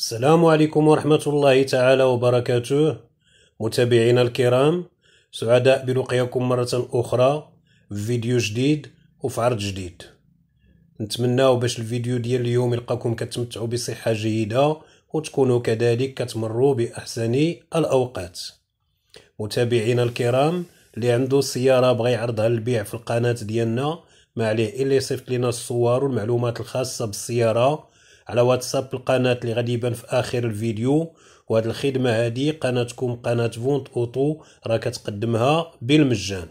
السلام عليكم ورحمة الله تعالى وبركاته. متابعينا الكرام سعداء بلقياكم مرة أخرى في فيديو جديد وفي عرض جديد. نتمناو باش الفيديو ديال اليوم يلقاكم كتمتعوا بصحة جيدة وتكونوا كذلك كتمروا بأحسن الأوقات. متابعينا الكرام اللي عنده سيارة بغى يعرضها للبيع في القناة ديالنا ما عليه إلا يصيفط لنا الصور والمعلومات الخاصة بالسيارة على واتساب القناة اللي غادي يبان في آخر الفيديو. وهاد الخدمة هادي قناتكم قناة Vente Auto راه كتقدمها بالمجان.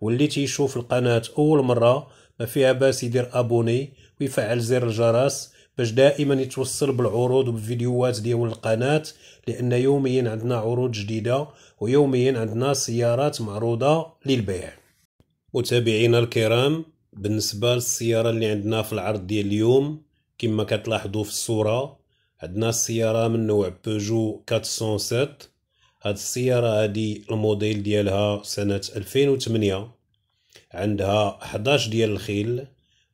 واللي تيشوف القناة أول مرة ما فيها باس يدير abonner ويفعل زر الجرس باش دائما يتوصل بالعروض وبالفيديوهات ديال القناة لأن يوميا عندنا عروض جديدة ويوميا عندنا سيارات معروضة للبيع. متابعينا الكرام بالنسبة للسيارة اللي عندنا في العرض ديال اليوم كما كتلاحظوا في الصورة عندنا السيارة من نوع بيجو 407 هاد السيارة هادي الموديل ديالها سنة 2008 عندها 11 ديال الخيل.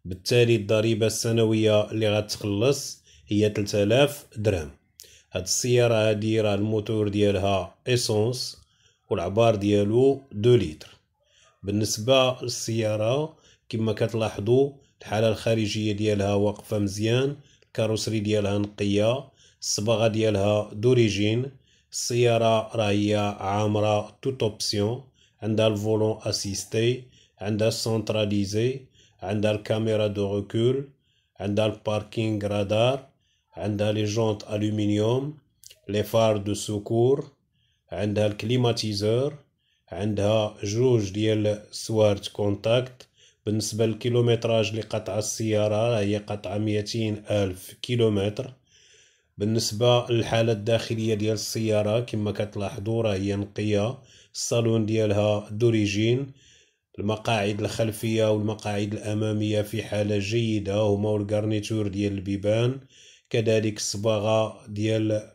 بالتالي الضريبة السنوية اللي غتخلص هي 3000 درهم. هاد السيارة هادي راه الموتور ديالها اسونس والعبار ديالو 2 لتر. بالنسبة للسيارة كما كتلاحظوا الحالة الخارجية ديالها واقفة مزيان ال carrosserie ديالها نقية الصباغة ديالها d'origine السيارة راه هي عامرة toutes options عندها ال volant assisté عندها centralisée عندها ال caméra de recul عندها ال parking radar عندها les jantes aluminium les phares de secours عندها ال climatiseur عندها جوج ديال سوارت contact بالنسبة لل kilométrage اللي قاطعة السيارة هي قاطعة ميتين ألف كيلومتر. بالنسبة للحالة الداخلية ديال السيارة كما كتلاحظوا راه هي نقية. الصالون ديالها d'origine المقاعد الخلفية والمقاعد الأمامية في حالة جيدة هما ال garniture ديال البيبان. كذلك الصباغة ديال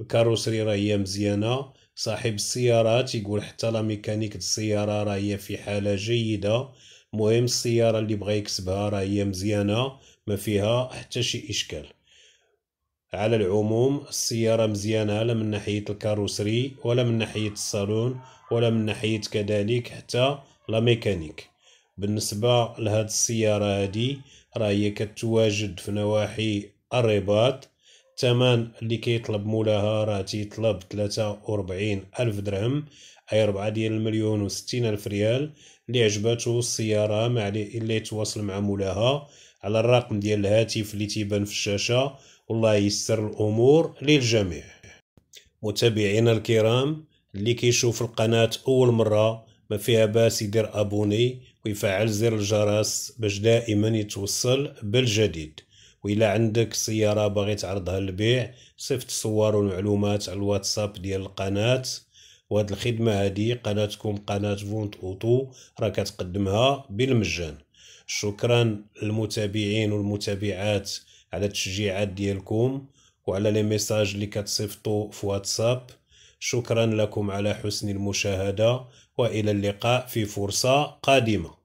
ال carrosserie راه هي مزيانة. صاحب السيارة تيقول حتى la mécanique السيارة راه هي في حالة جيدة. مهم السيارة اللي بغا يكسبها راه هي مزيانة ما فيها حتى شي إشكال. على العموم السيارة مزيانة لا من ناحية ال carrosserie ولا من ناحية الصالون ولا من ناحية كذلك حتى la mécanique. بالنسبة لهاد السيارة هادي راه هي كتواجد في نواحي الرباط الثمن اللي كيطلب مولاها راه تيطلب ثلاثة وربعين ألف درهم أي ربعة ديال المليون وستين ألف ريال اللي عجباتو السيارة ما عليه إلا يتواصل مع مولاها على الرقم ديال الهاتف اللي تيبان في الشاشة. والله يسر الأمور للجميع. متابعينا الكرام اللي كيشوف القناة أول مرة ما فيها باس يدير abonné ويفعل زر الجرس باش دائما يتوصل بالجديد. وإلا عندك سيارة باغي تعرضها للبيع صيفط صور والمعلومات على الواتساب ديال القناة. وهاد الخدمة هادي قناتكم قناة Vente Auto راه كتقدمها بالمجان. شكرا للمتابعين والمتابعات على التشجيعات ديالكم وعلى les messages اللي كتصيفطوا في واتساب. شكرا لكم على حسن المشاهدة وإلى اللقاء في فرصة قادمة.